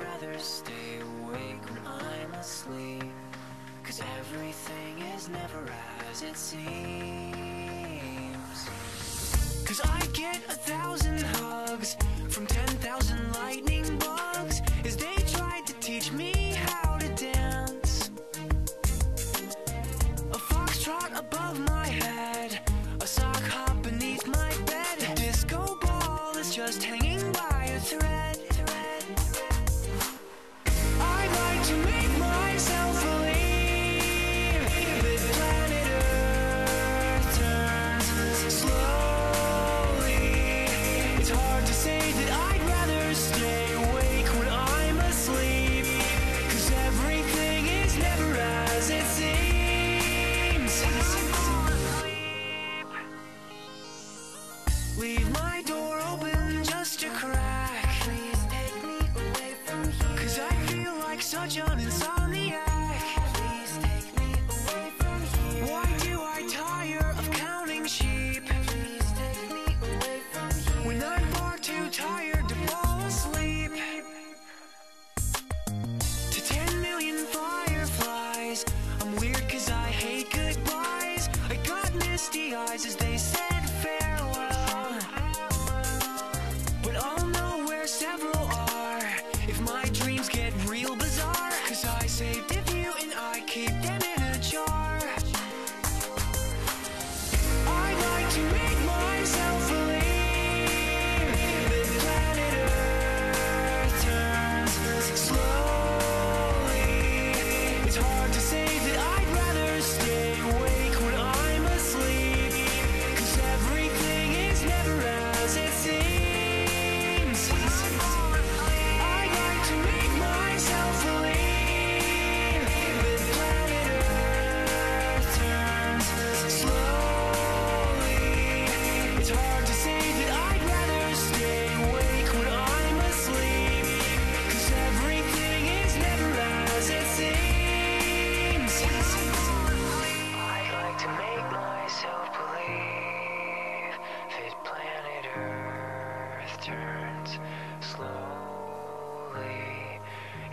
rather stay awake when I'm asleep. Cause everything is never as it seems. Cause I get a thousand hugs from ten thousand lightning bugs As they tried to teach me how to dance. A foxtrot above my head A sock hop beneath my bed A disco ball is just hanging Why do I tire of counting sheep? When I'm far too tired to fall asleep. To 10 million fireflies. I'm weird cause I hate goodbyes. I got misty eyes as they said